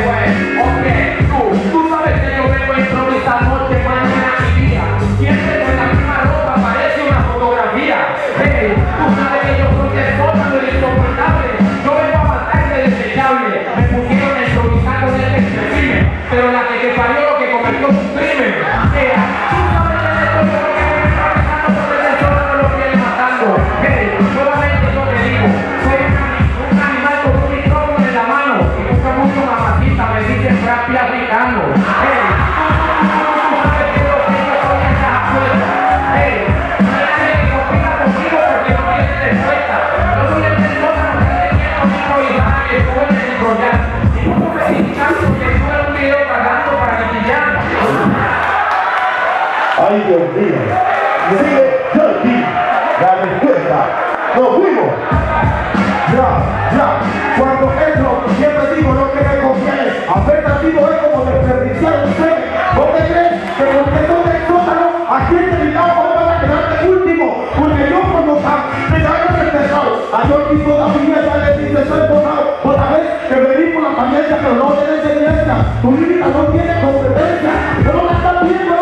ok, tú, tú Ay, Dios mío. Sigue Jordi. La respuesta. Nos fuimos. Ya, ya. Cuando entro, siempre digo no querer confiar. Afectativo es como desperdiciar un ser. ¿Vos te crees que porque no te sótano, aquí te digamos no a quedarte último? Porque yo como tan, me da el pesado. A Jordi toda mi vida le dice, soy borrado. Otra vez que venimos la familia, pero no tenés evidencia. Tu vida no tiene competencia. Pero no la estás viendo.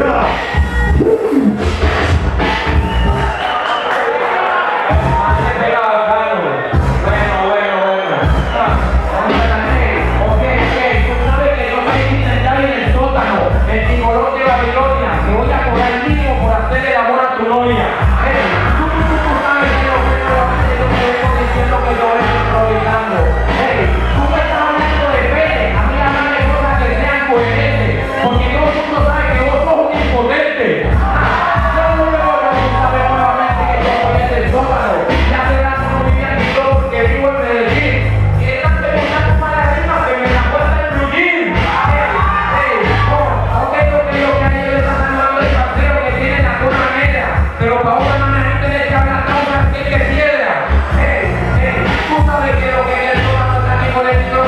Yeah. Hey, hey, tú sabes que lo que es el